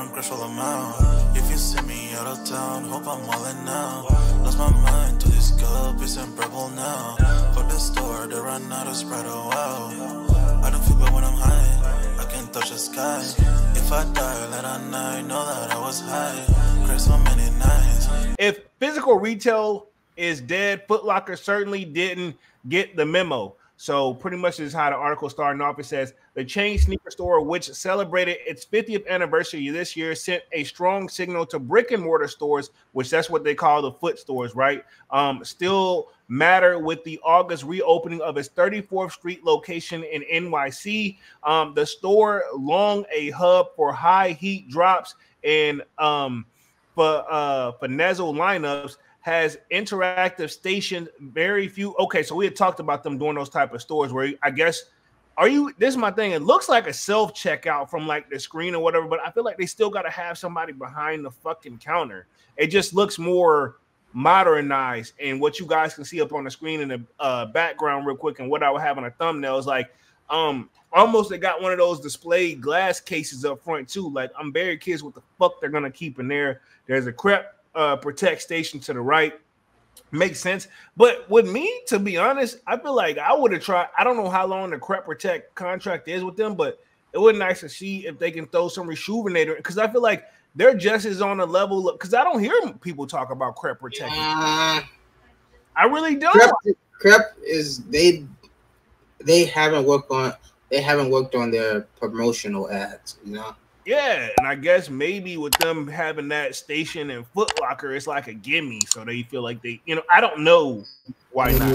I'm I'm out. If you see me out of town, hope I'm all now. Lost my mind to this cup, it's now. For the store, they run out of. I don't feel bad when I'm high, I can touch the sky. If I die, let I night, know that I was high. So many nights. If physical retail is dead, Foot Locker certainly didn't get the memo. So pretty much is how the article starting off. It says the chain sneaker store, which celebrated its 50th anniversary this year, sent a strong signal to brick and mortar stores, which that's what they call the foot stores, right? Um, still matter with the August reopening of its 34th Street location in NYC. Um, the store, long a hub for high heat drops and um, for uh, for lineups has interactive stations. Very few. Okay, so we had talked about them doing those type of stores where I guess are you this is my thing it looks like a self checkout from like the screen or whatever but i feel like they still got to have somebody behind the fucking counter it just looks more modernized and what you guys can see up on the screen in the uh, background real quick and what i would have on a thumbnail is like um almost they got one of those display glass cases up front too like i'm very curious what the fuck they're gonna keep in there there's a crep uh, protect station to the right. Makes sense. But with me, to be honest, I feel like I would have tried. I don't know how long the crep protect contract is with them, but it would be nice to see if they can throw some rejuvenator because I feel like they're just as on a level because I don't hear people talk about crep protect. Uh, I really don't. Crep, crep is they they haven't worked on they haven't worked on their promotional ads, you know. Yeah, and I guess maybe with them having that station and Foot Locker, it's like a gimme, so they feel like they, you know, I don't know why not.